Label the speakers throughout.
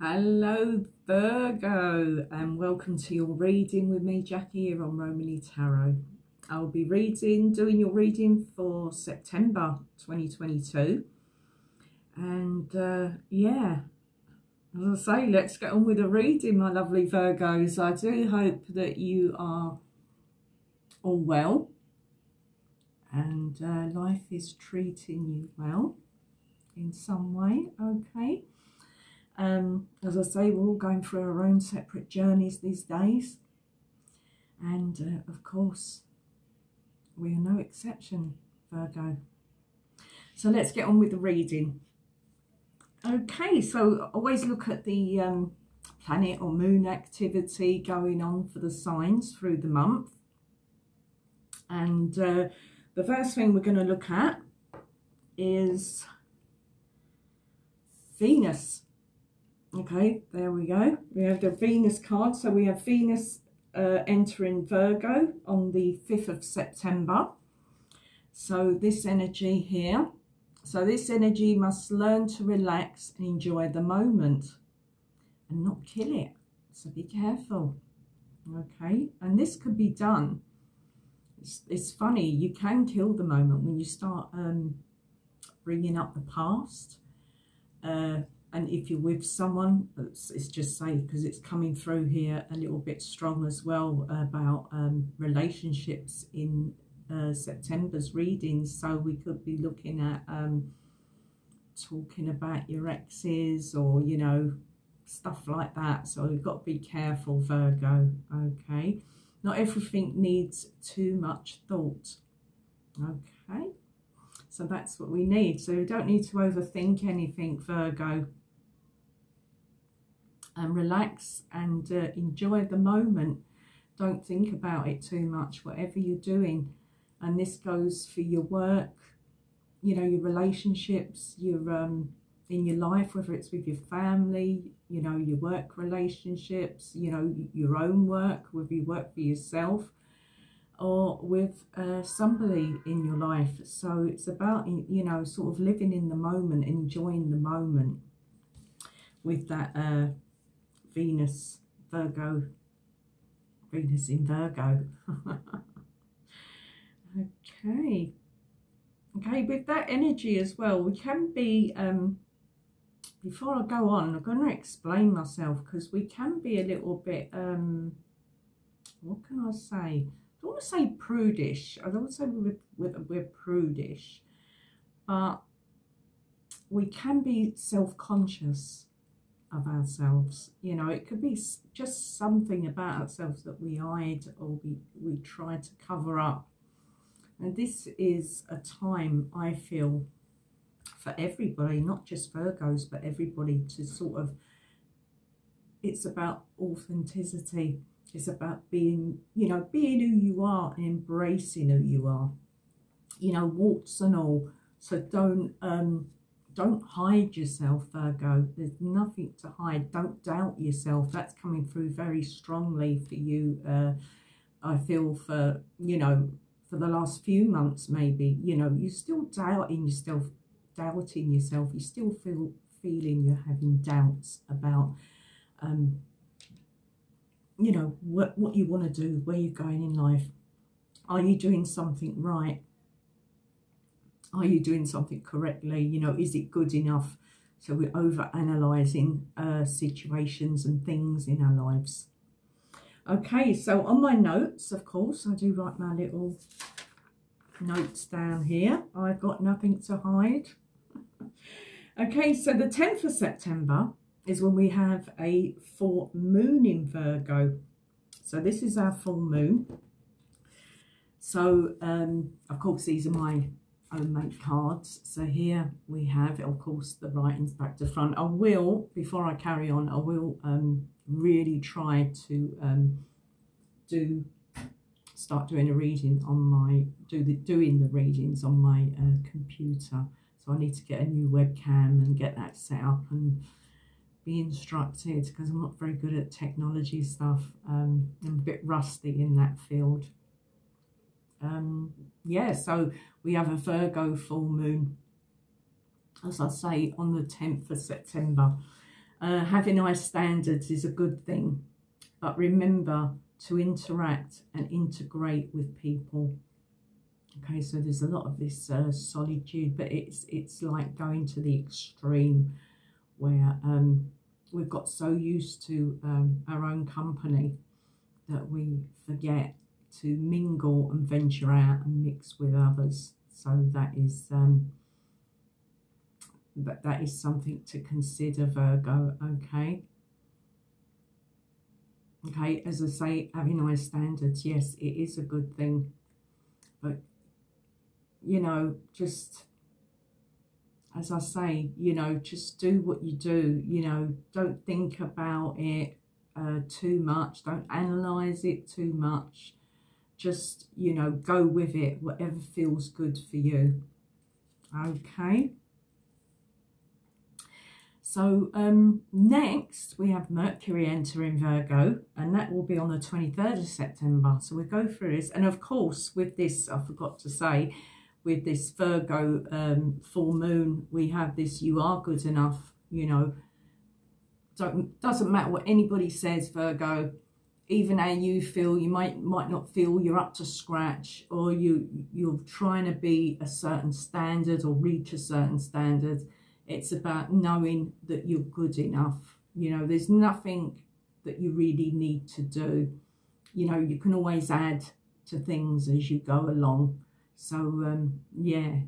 Speaker 1: Hello Virgo and welcome to your reading with me Jackie here on Romany Tarot. I'll be reading, doing your reading for September 2022 and uh, yeah, as I say, let's get on with the reading my lovely Virgos. I do hope that you are all well and uh, life is treating you well in some way, okay? Um, as I say, we're all going through our own separate journeys these days. And uh, of course, we are no exception, Virgo. So let's get on with the reading. Okay, so always look at the um, planet or moon activity going on for the signs through the month. And uh, the first thing we're going to look at is Venus Okay, there we go. We have the Venus card. So we have Venus uh, entering Virgo on the 5th of September. So this energy here. So this energy must learn to relax and enjoy the moment and not kill it. So be careful. Okay, and this could be done. It's, it's funny, you can kill the moment when you start um, bringing up the past. Uh, and if you're with someone it's, it's just safe because it's coming through here a little bit strong as well about um, relationships in uh, September's readings. So we could be looking at um, talking about your exes or you know stuff like that. So you've got to be careful Virgo. Okay. Not everything needs too much thought. Okay. So that's what we need. So you don't need to overthink anything Virgo and relax and uh, enjoy the moment. Don't think about it too much, whatever you're doing. And this goes for your work, you know, your relationships, your um, in your life, whether it's with your family, you know, your work relationships, you know, your own work, whether you work for yourself or with uh, somebody in your life. So it's about, you know, sort of living in the moment, enjoying the moment with that uh, Venus, Virgo, Venus in Virgo. okay. Okay, with that energy as well, we can be, um, before I go on, I'm going to explain myself because we can be a little bit, um, what can I say? I don't want to say prudish. I don't want to say we're, we're, we're prudish, but we can be self-conscious of ourselves. You know, it could be just something about ourselves that we hide or we, we try to cover up. And this is a time, I feel, for everybody, not just Virgos, but everybody to sort of, it's about authenticity. It's about being, you know, being who you are and embracing who you are. You know, warts and all. So don't um, don't hide yourself, Virgo. There's nothing to hide. Don't doubt yourself. That's coming through very strongly for you. Uh, I feel for, you know, for the last few months maybe, you know, you're still doubting yourself, doubting yourself. You still feel feeling you're having doubts about, um, you know, what, what you want to do, where you're going in life. Are you doing something right? Are you doing something correctly? You know, is it good enough? So we're over analysing uh, situations and things in our lives. Okay, so on my notes, of course, I do write my little notes down here. I've got nothing to hide. okay, so the 10th of September is when we have a full moon in Virgo. So this is our full moon. So, um, of course, these are my make cards. So here we have, of course, the writings back to front. I will, before I carry on, I will um, really try to um, do start doing a reading on my do the doing the readings on my uh, computer. So I need to get a new webcam and get that set up and be instructed because I'm not very good at technology stuff. Um, I'm a bit rusty in that field um, yeah, so we have a Virgo full moon, as I say, on the 10th of September. Uh, having high standards is a good thing, but remember to interact and integrate with people. Okay, so there's a lot of this uh, solitude, but it's it's like going to the extreme where um, we've got so used to um, our own company that we forget to mingle and venture out and mix with others. So that is um, that that is something to consider, Virgo. Okay. Okay, as I say, having high standards, yes, it is a good thing. But, you know, just, as I say, you know, just do what you do. You know, don't think about it uh, too much. Don't analyse it too much. Just, you know, go with it, whatever feels good for you. Okay. So um, next we have Mercury entering Virgo and that will be on the 23rd of September. So we'll go through this. And of course with this, I forgot to say, with this Virgo um, full moon, we have this you are good enough, you know. Don't, doesn't matter what anybody says, Virgo, even how you feel, you might might not feel you're up to scratch or you, you're trying to be a certain standard or reach a certain standard it's about knowing that you're good enough. You know, there's nothing that you really need to do. You know, you can always add to things as you go along. So, um, yeah,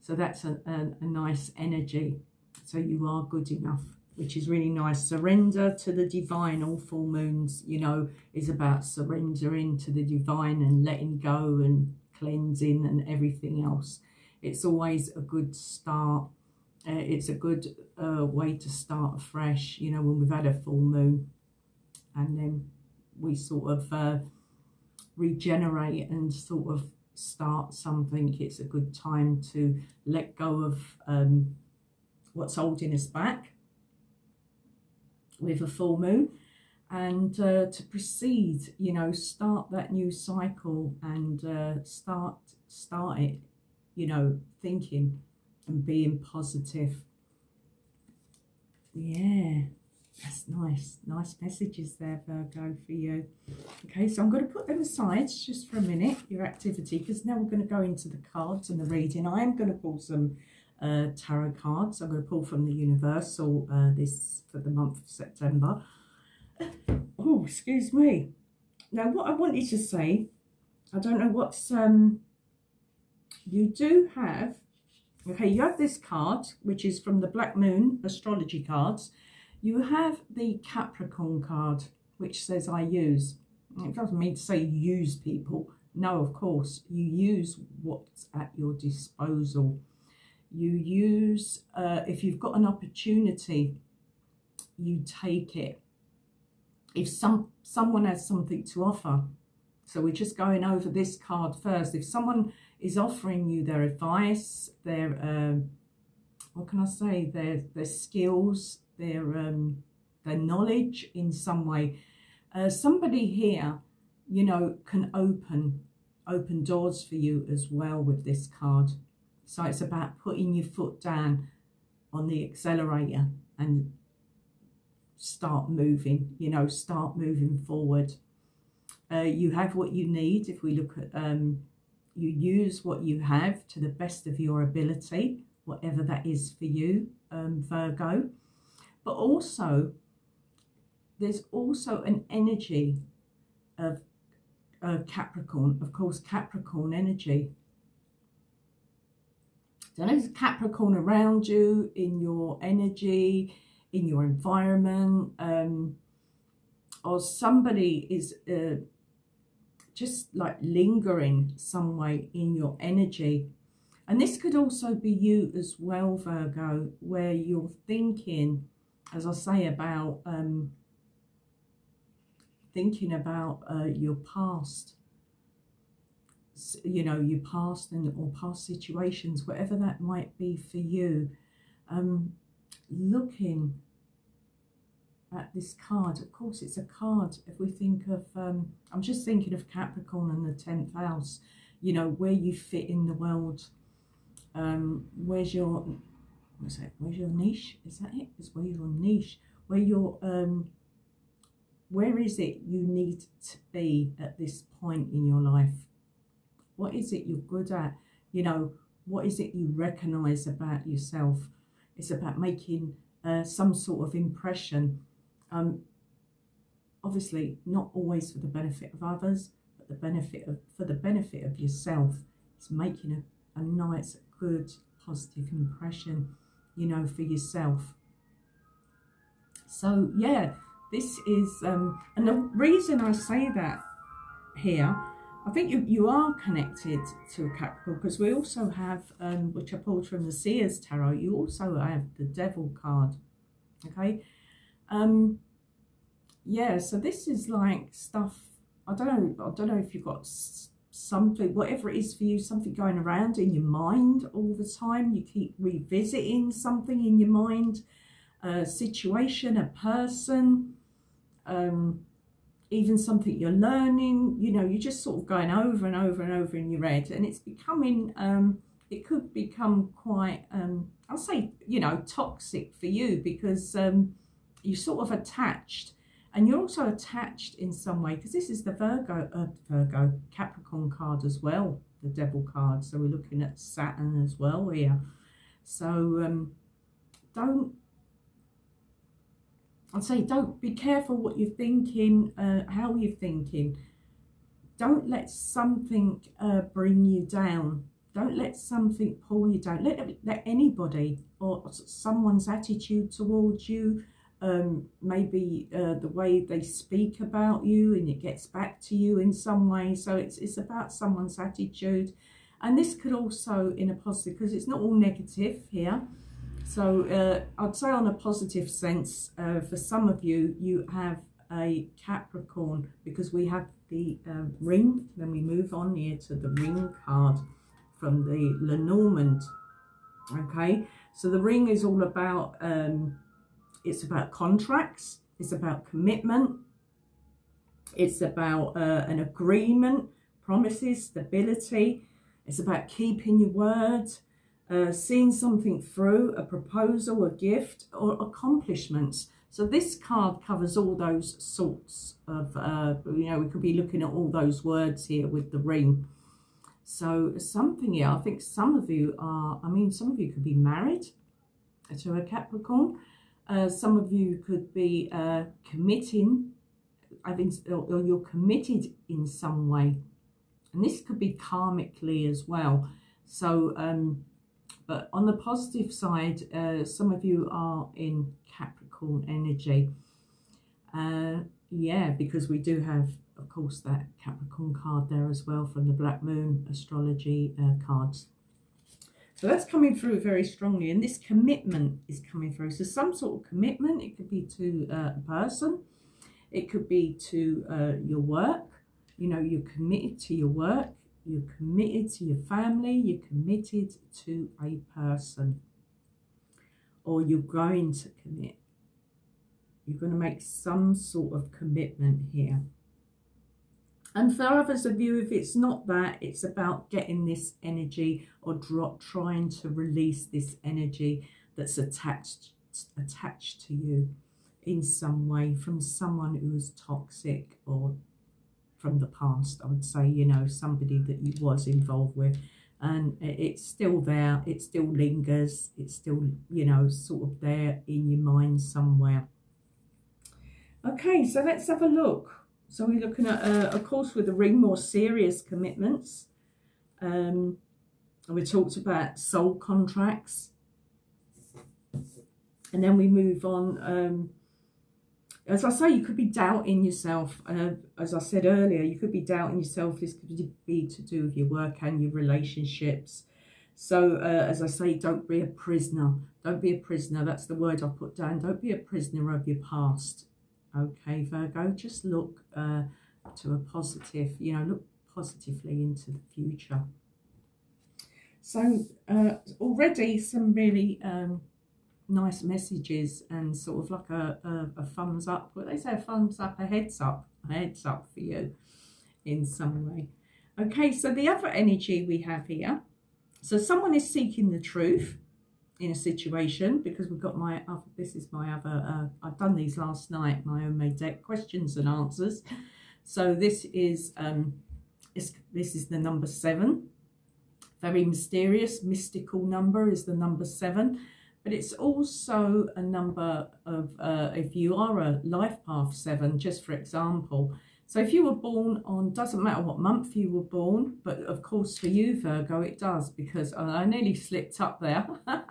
Speaker 1: so that's a, a, a nice energy. So you are good enough, which is really nice. Surrender to the divine. All full moons, you know, is about surrendering to the divine and letting go and cleansing and everything else. It's always a good start uh, it's a good uh, way to start afresh, you know, when we've had a full moon and then we sort of uh, regenerate and sort of start something. It's a good time to let go of um, what's holding us back with a full moon and uh, to proceed, you know, start that new cycle and uh, start, start it, you know, thinking and being positive. Yeah, that's nice. Nice messages there, Virgo, for you. Okay, so I'm going to put them aside just for a minute, your activity, because now we're going to go into the cards and the reading. I am going to pull some uh, tarot cards. I'm going to pull from the Universal uh, this for the month of September. Oh, excuse me. Now, what I wanted to say, I don't know what's... um. You do have Okay, you have this card, which is from the Black Moon astrology cards. You have the Capricorn card, which says I use. It doesn't mean to say use people. No, of course, you use what's at your disposal. You use, uh, if you've got an opportunity, you take it. If some someone has something to offer, so we're just going over this card first. If someone is offering you their advice, their, um, what can I say, their, their skills, their, um, their knowledge in some way. Uh, somebody here, you know, can open, open doors for you as well with this card. So it's about putting your foot down on the accelerator and start moving, you know, start moving forward. Uh, you have what you need. If we look at um, you use what you have to the best of your ability, whatever that is for you, um, Virgo. But also, there's also an energy of, of Capricorn, of course, Capricorn energy. Know, there's Capricorn around you, in your energy, in your environment, um, or somebody is uh, just like lingering some way in your energy. And this could also be you as well, Virgo, where you're thinking, as I say, about um, thinking about uh, your past, you know, your past and or past situations, whatever that might be for you. Um, looking at this card. Of course, it's a card. If we think of, um, I'm just thinking of Capricorn and the 10th house, you know, where you fit in the world. Um, where's your, what's that? Where's your niche? Is that it? Is where your niche? where you're um, where is it you need to be at this point in your life? What is it you're good at? You know, what is it you recognize about yourself? It's about making uh, some sort of impression. Um, obviously, not always for the benefit of others, but the benefit of for the benefit of yourself. It's making a, a nice, good, positive impression, you know, for yourself. So yeah, this is, um, and the reason I say that here, I think you, you are connected to a Capricorn because we also have, um, which I pulled from the Seers Tarot, you also have the Devil card, okay? Um, yeah, so this is like stuff, I don't know, I don't know if you've got something, whatever it is for you, something going around in your mind all the time. You keep revisiting something in your mind, a situation, a person, um, even something you're learning, you know, you're just sort of going over and over and over in your head and it's becoming, um, it could become quite, um, I'll say, you know, toxic for you because um, you're sort of attached and you're also attached in some way because this is the Virgo, uh, Virgo, Capricorn card as well, the Devil card. So we're looking at Saturn as well here. So um, don't I'd say don't be careful what you're thinking, uh, how you're thinking. Don't let something uh, bring you down. Don't let something pull you down. Let, let anybody or someone's attitude towards you, um, maybe uh, the way they speak about you and it gets back to you in some way. So it's, it's about someone's attitude. And this could also, in a positive, because it's not all negative here, so uh, I'd say on a positive sense, uh, for some of you, you have a Capricorn because we have the uh, ring. Then we move on here to the ring card from the Lenormand. Okay, so the ring is all about, um, it's about contracts. It's about commitment. It's about uh, an agreement, promises, stability. It's about keeping your word uh, seeing something through, a proposal, a gift, or accomplishments. So this card covers all those sorts of, uh, you know, we could be looking at all those words here with the ring. So something here, I think some of you are, I mean, some of you could be married to a Capricorn. Uh, some of you could be uh, committing, I think, or you're committed in some way. And this could be karmically as well. So um, but on the positive side, uh, some of you are in Capricorn energy. Uh, yeah, because we do have, of course, that Capricorn card there as well from the Black Moon astrology uh, cards. So that's coming through very strongly. And this commitment is coming through. So some sort of commitment. It could be to uh, a person. It could be to uh, your work. You know, you're committed to your work you're committed to your family, you're committed to a person, or you're going to commit. You're going to make some sort of commitment here. And for others of you, if it's not that, it's about getting this energy or drop, trying to release this energy that's attached attached to you in some way from someone who is toxic or from the past, I would say, you know, somebody that you was involved with. And it's still there, it still lingers, it's still, you know, sort of there in your mind somewhere. Okay, so let's have a look. So we're looking at, uh, of course, with the ring, more serious commitments. Um, we talked about soul contracts. And then we move on um, as I say, you could be doubting yourself. Uh, as I said earlier, you could be doubting yourself. This could be to do with your work and your relationships. So, uh, as I say, don't be a prisoner. Don't be a prisoner. That's the word I put down. Don't be a prisoner of your past. Okay, Virgo, just look uh, to a positive, you know, look positively into the future. So, uh, already some really um, nice messages and sort of like a, a, a thumbs up. What they say, a thumbs up, a heads up, a heads up for you in some way. Okay, so the other energy we have here. So someone is seeking the truth in a situation because we've got my other, this is my other, uh, I've done these last night, my own made deck, questions and answers. So this is, um, this, this is the number seven. Very mysterious, mystical number is the number seven. But it's also a number of, uh, if you are a life path seven, just for example, so if you were born on, doesn't matter what month you were born, but of course for you, Virgo, it does because I nearly slipped up there.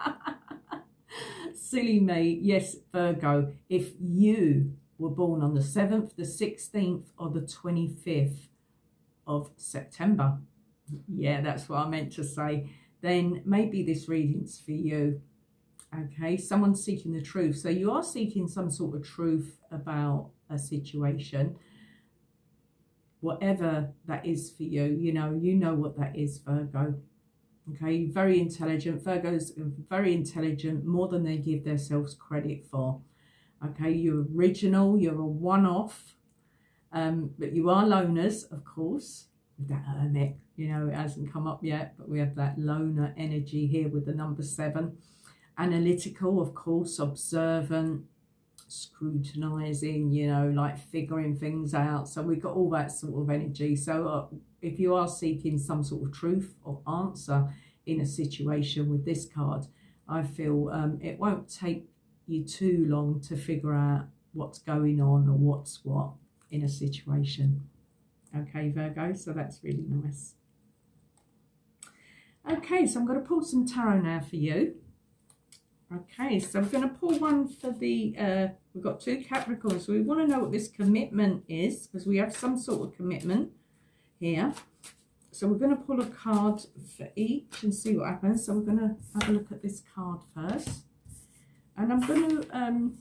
Speaker 1: Silly me. Yes, Virgo, if you were born on the 7th, the 16th or the 25th of September, yeah, that's what I meant to say, then maybe this reading's for you. Okay, someone's seeking the truth. So you are seeking some sort of truth about a situation whatever that is for you, you know, you know what that is, Virgo. Okay, very intelligent. Virgo's very intelligent, more than they give themselves credit for. Okay, you're original, you're a one-off, um, but you are loners, of course, with that hermit. You know, it hasn't come up yet, but we have that loner energy here with the number seven. Analytical, of course, observant, scrutinizing, you know, like figuring things out. So we've got all that sort of energy. So uh, if you are seeking some sort of truth or answer in a situation with this card, I feel um, it won't take you too long to figure out what's going on or what's what in a situation. Okay, Virgo, so that's really nice. Okay, so I'm going to pull some tarot now for you. Okay, so I'm going to pull one for the, uh, we've got two Capricorns. We want to know what this commitment is because we have some sort of commitment here. So we're going to pull a card for each and see what happens. So we're going to have a look at this card first. And I'm going to um,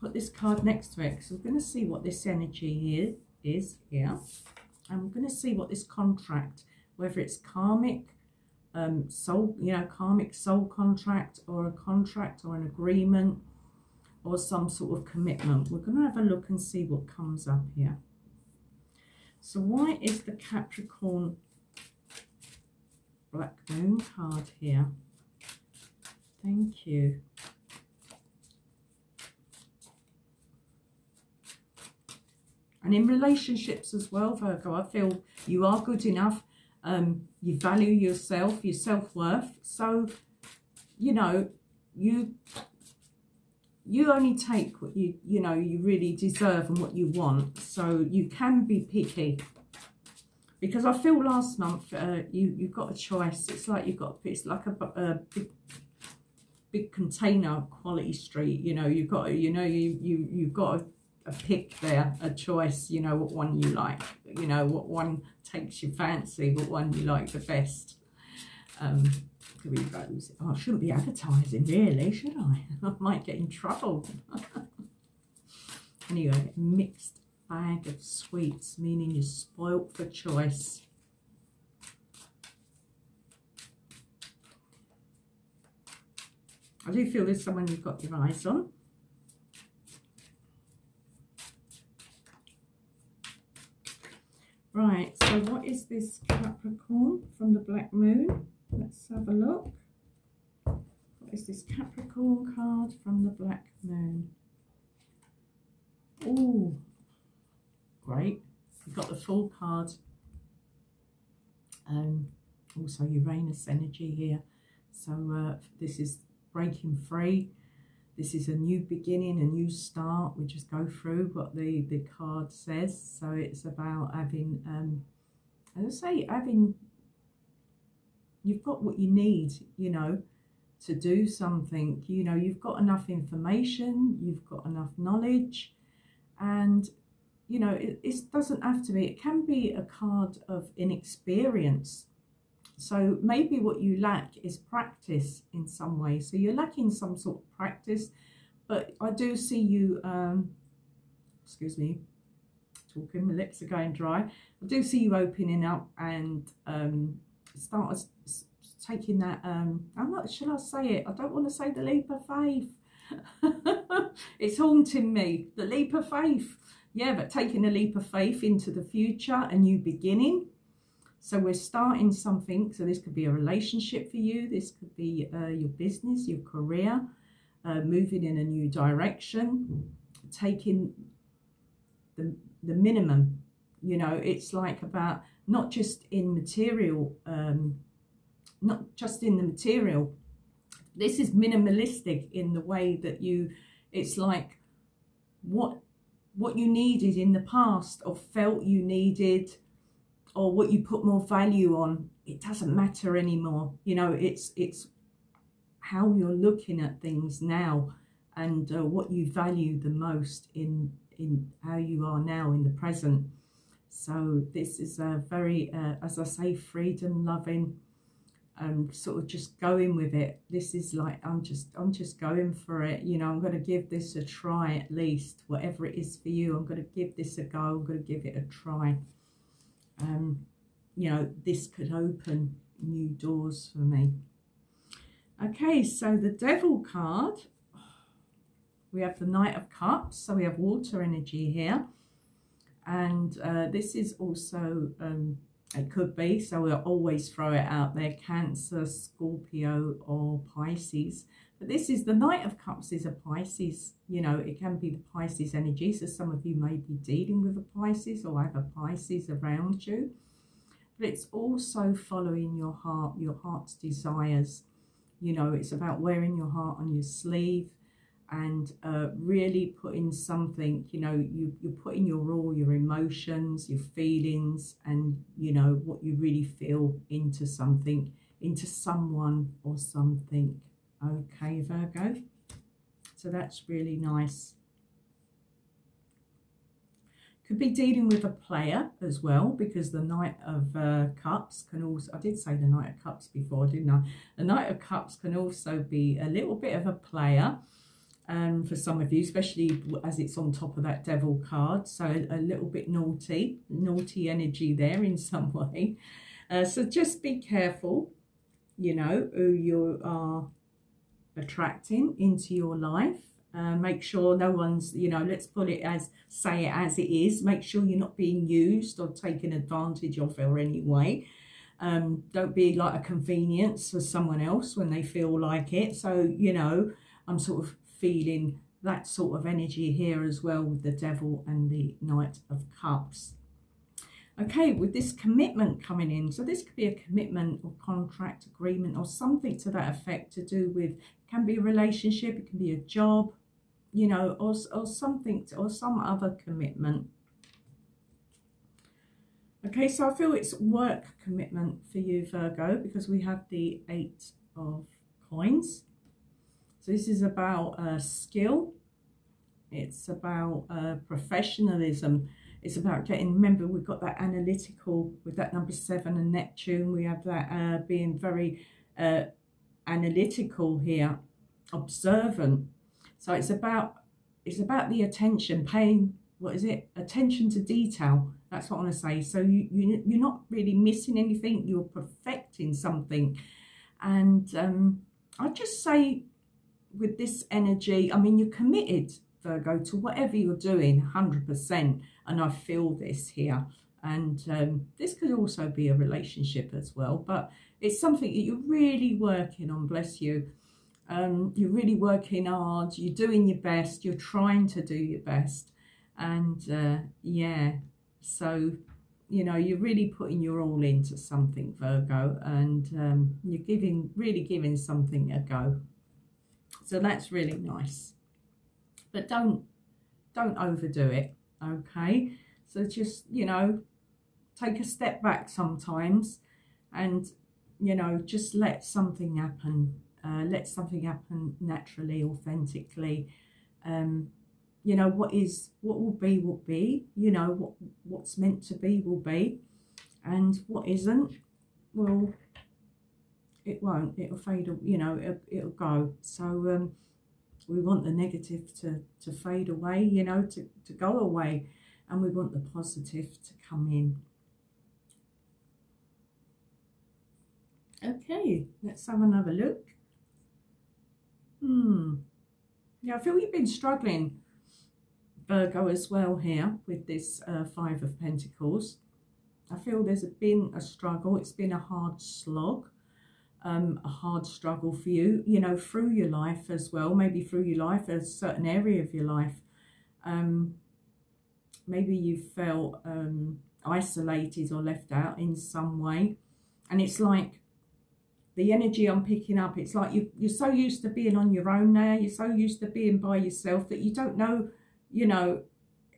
Speaker 1: put this card next to it because we're going to see what this energy here is here. And we're going to see what this contract, whether it's karmic um, soul, you know, karmic soul contract or a contract or an agreement or some sort of commitment. We're going to have a look and see what comes up here. So why is the Capricorn Black Moon card here? Thank you. And in relationships as well, Virgo, I feel you are good enough um, you value yourself, your self-worth. So, you know, you you only take what you, you know, you really deserve and what you want. So you can be picky. Because I feel last month uh, you, you've got a choice. It's like you've got, it's like a, a big, big container quality street. You know, you've got, you know, you, you, you've got a, a pick there, a choice, you know, what one you like, you know, what one takes your fancy, what one you like the best. Um, Oh, I shouldn't be advertising, really, should I? I might get in trouble. anyway, mixed bag of sweets, meaning you're spoilt for choice. I do feel there's someone you've got your eyes on. Right, so what is this Capricorn from the Black Moon? Let's have a look. What is this Capricorn card from the Black Moon? Oh, great. You've got the full card. Um, also Uranus energy here. So uh, this is breaking free this is a new beginning, a new start. We just go through what the, the card says. So it's about having, um, as I say, having, you've got what you need, you know, to do something. You know, you've got enough information, you've got enough knowledge, and, you know, it, it doesn't have to be, it can be a card of inexperience so maybe what you lack is practice in some way. So you're lacking some sort of practice, but I do see you, um, excuse me, talking, my lips are going dry. I do see you opening up and um, start taking that, um, I'm not, should I say it? I don't want to say the leap of faith. it's haunting me, the leap of faith. Yeah, but taking a leap of faith into the future, a new beginning, So we're starting something. So this could be a relationship for you. This could be uh, your business, your career, uh, moving in a new direction, taking the, the minimum. You know, it's like about not just in material, um, not just in the material. This is minimalistic in the way that you, it's like what what you needed in the past or felt you needed or what you put more value on it doesn't matter anymore. You know it's it's how you're looking at things now and uh, what you value the most in in how you are now in the present. So this is a very uh, as i say freedom loving um sort of just going with it. This is like i'm just i'm just going for it. You know i'm going to give this a try at least whatever it is for you. I'm going to give this a go. I'm going to give it a try um you know this could open new doors for me okay so the devil card we have the knight of cups so we have water energy here and uh, this is also um, it could be, so we'll always throw it out there. Cancer, Scorpio or Pisces. But this is the Knight of Cups is a Pisces. You know, it can be the Pisces energy. So some of you may be dealing with a Pisces or have a Pisces around you. But it's also following your heart, your heart's desires. You know, it's about wearing your heart on your sleeve and uh, really putting something, you know, you, you're putting your all your emotions, your feelings, and, you know, what you really feel into something, into someone or something. Okay, Virgo. So that's really nice. Could be dealing with a player as well, because the Knight of uh, Cups can also, I did say the Knight of Cups before, didn't I? The Knight of Cups can also be a little bit of a player um, for some of you, especially as it's on top of that devil card. So a, little bit naughty, naughty energy there in some way. Uh, so just be careful, you know, who you are attracting into your life. Uh, make sure no one's, you know, let's put it as, say it as it is. Make sure you're not being used or taken advantage of or anyway. Um, don't be like a convenience for someone else when they feel like it. So, you know, I'm sort of feeling that sort of energy here as well with the devil and the knight of cups okay with this commitment coming in so this could be a commitment or contract agreement or something to that effect to do with can be a relationship it can be a job you know or, or something or some other commitment okay so i feel it's work commitment for you virgo because we have the eight of coins so this is about uh, skill. It's about uh, professionalism. It's about getting, remember we've got that analytical with that number seven and Neptune. We have that uh, being very uh, analytical here, observant. So it's about, it's about the attention, paying, what is it? Attention to detail. That's what I want to say. So you, you, you're not really missing anything. You're perfecting something. And um, I'd just say with this energy, I mean, you're committed, Virgo, to whatever you're doing, 100%. And I feel this here. And um, this could also be a relationship as well. But it's something that you're really working on, bless you. Um, you're really working hard. You're doing your best. You're trying to do your best. And uh, yeah, so you know you're really putting your all into something virgo and um, you're giving really giving something a go so that's really nice. But don't, don't overdo it, okay? So just, you know, take a step back sometimes and, you know, just let something happen. Uh, let something happen naturally, authentically. Um, you know, what is, what will be, will be. You know, what what's meant to be will be. And what isn't, well it won't it'll fade you know it'll, it'll go so um, we want the negative to to fade away you know to, to go away and we want the positive to come in okay let's have another look hmm yeah i feel you've been struggling virgo as well here with this uh, five of pentacles I feel there's been a struggle. It's been a hard slog, um, a hard struggle for you, you know, through your life as well, maybe through your life, a certain area of your life. Um, maybe you felt um, isolated or left out in some way. And it's like the energy I'm picking up, it's like you, you're so used to being on your own now, you're so used to being by yourself that you don't know, you know,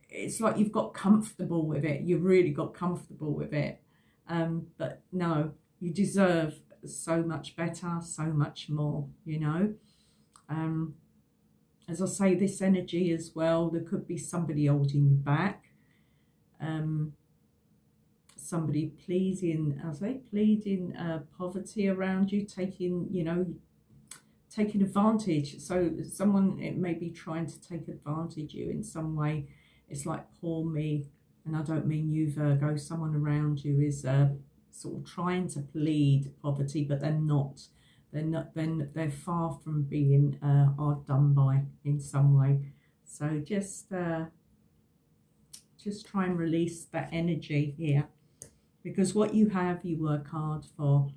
Speaker 1: it's like you've got comfortable with it. You've really got comfortable with it. Um, but no, you deserve so much better, so much more, you know. Um, as I say, this energy as well, there could be somebody holding you back. Um, somebody pleading, as they pleading uh, poverty around you, taking, you know, taking advantage. So someone, it may be trying to take advantage you in some way it's like poor me, and I don't mean you, Virgo, someone around you is uh, sort of trying to plead poverty, but they're not. They're not. Then they're far from being uh, hard done by in some way. So just uh, just try and release that energy here, because what you have, you work hard for.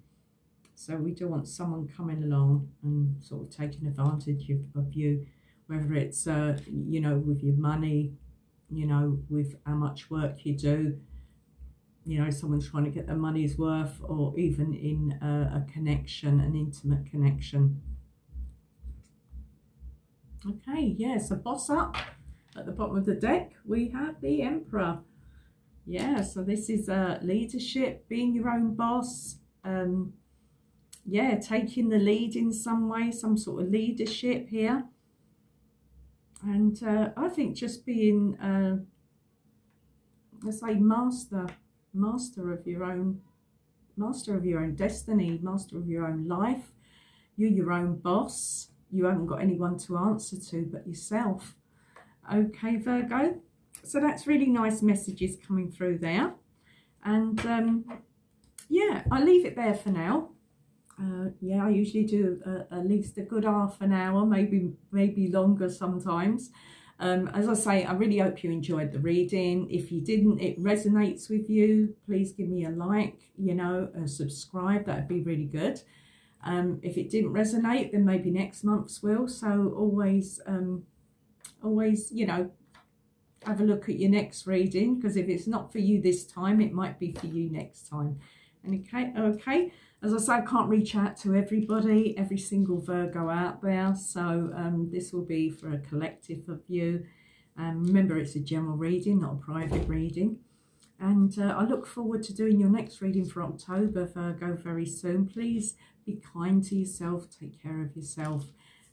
Speaker 1: So we don't want someone coming along and sort of taking advantage of, of you, whether it's uh, you know with your money, you know, with how much work you do. You know, someone's trying to get their money's worth, or even in a, a connection, an intimate connection. Okay, yeah, so boss up at the bottom of the deck, we have the Emperor. Yeah, so this is uh, leadership, being your own boss. Um, yeah, taking the lead in some way, some sort of leadership here and uh, I think just being, uh, let's say, master, master of your own, master of your own destiny, master of your own life. You're your own boss. You haven't got anyone to answer to but yourself. Okay, Virgo. So that's really nice messages coming through there. And um, yeah, I leave it there for now. Uh, yeah, I usually do uh, at least a good half an hour, maybe maybe longer sometimes. Um, as I say, I really hope you enjoyed the reading. If you didn't, it resonates with you, please give me a like, you know, and subscribe. That would be really good. Um, if it didn't resonate, then maybe next month's will. So always, um, always, you know, have a look at your next reading because if it's not for you this time, it might be for you next time. Okay, okay. As I say, I can't reach out to everybody, every single Virgo out there. So um, this will be for a collective of you. Um, remember, it's a general reading, not a private reading. And uh, I look forward to doing your next reading for October, Virgo, very soon. Please be kind to yourself, take care of yourself,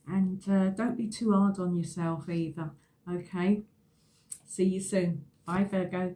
Speaker 1: and uh, don't be too hard on yourself either, okay? See you soon. Bye, Virgo.